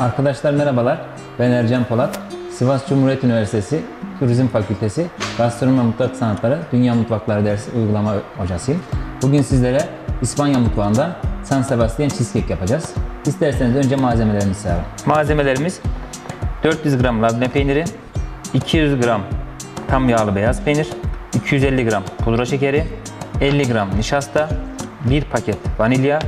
Arkadaşlar merhabalar. Ben Ercan Polat. Sivas Cumhuriyet Üniversitesi Turizm Fakültesi Gastronomi ve Mutfak Sanatları Dünya Mutfakları dersi uygulama hocasıyım. Bugün sizlere İspanya mutfağında San Sebastian cheesecake yapacağız. İsterseniz önce malzemelerimizi sayalım. Malzemelerimiz 400 gram labne peyniri, 200 gram tam yağlı beyaz peynir, 250 gram pudra şekeri, 50 gram nişasta, 1 paket vanilya,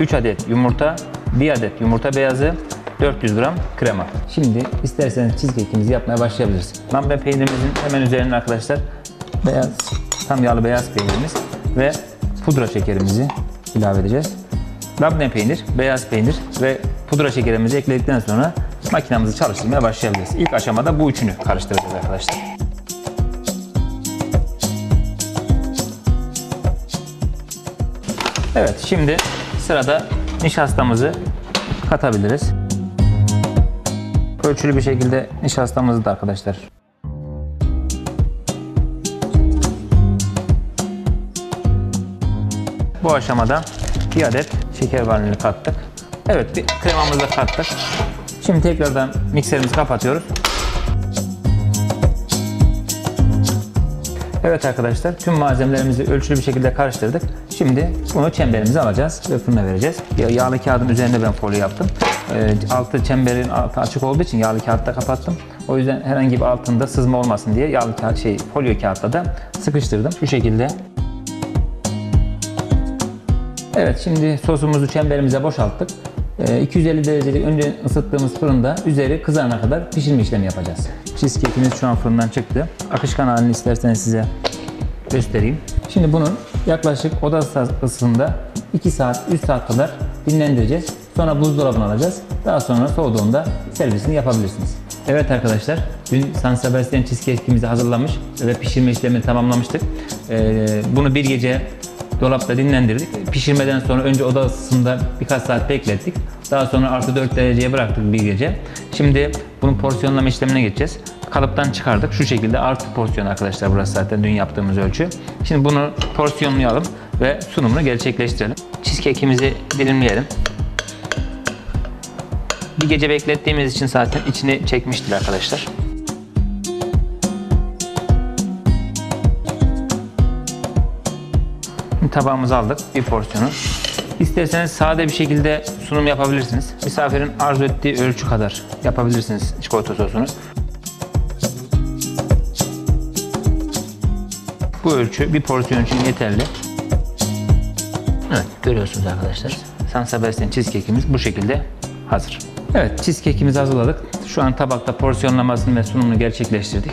3 adet yumurta, 1 adet yumurta beyazı, 400 gram krema. Şimdi isterseniz cheesecake'imizi yapmaya başlayabiliriz. Labne peynirimizin hemen üzerine arkadaşlar beyaz, tam yağlı beyaz peynirimiz ve pudra şekerimizi ilave edeceğiz. Labne peynir, beyaz peynir ve pudra şekerimizi ekledikten sonra makinamızı çalıştırmaya başlayabiliriz. İlk aşamada bu üçünü karıştıracağız arkadaşlar. Evet şimdi sırada nişastamızı katabiliriz. Ölçülü bir şekilde nişastamızı da arkadaşlar Bu aşamada bir adet şeker vanilini kattık. Evet, bir kremamızı kattık. Şimdi tekrardan mikserimizi kapatıyoruz. Evet arkadaşlar, tüm malzemelerimizi ölçülü bir şekilde karıştırdık. Şimdi bunu çemberimize alacağız ve fırına vereceğiz. Ya- Yağlı kağıdın üzerinde ben folyo yaptım. Ee, altı çemberin altı açık olduğu için yağlı kağıtta kapattım. O yüzden herhangi bir altında sızma olmasın diye yağlı kağıt şey folyo kağıtla da sıkıştırdım. Şu şekilde Evet şimdi sosumuzu çemberimize boşalttık. Ee, 250 derecelik önce ısıttığımız fırında üzeri kızarana kadar pişirme işlemi yapacağız. Cheesecake'imiz şu an fırından çıktı. Akışkan halini isterseniz size göstereyim. Şimdi bunun yaklaşık oda ısısında 2 saat 3 saat kadar dinlendireceğiz. Sonra buzdolabına alacağız. Daha sonra soğuduğunda servisini yapabilirsiniz. Evet arkadaşlar, dün San Sebastian cheesecake'imizi hazırlamış ve pişirme işlemini tamamlamıştık. Ee, bunu bir gece Dolapta dinlendirdik. Pişirmeden sonra önce oda ısısında birkaç saat beklettik. Daha sonra artı 4 dereceye bıraktık bir gece. Şimdi bunun porsiyonlama işlemine geçeceğiz. Kalıptan çıkardık. Şu şekilde artı porsiyon arkadaşlar burası zaten dün yaptığımız ölçü. Şimdi bunu porsiyonlayalım ve sunumunu gerçekleştirelim. Cheesecake'imizi dilimleyelim. Bir gece beklettiğimiz için zaten içini çekmiştir arkadaşlar. Tabağımıza aldık bir porsiyonu. İsterseniz sade bir şekilde sunum yapabilirsiniz. Misafirin arzu ettiği ölçü kadar yapabilirsiniz çikolata sosunu. Bu ölçü bir porsiyon için yeterli. Evet görüyorsunuz arkadaşlar. San Sebastian cheesecake'imiz bu şekilde hazır. Evet cheesecake'imizi hazırladık. Şu an tabakta porsiyonlamasını ve sunumunu gerçekleştirdik.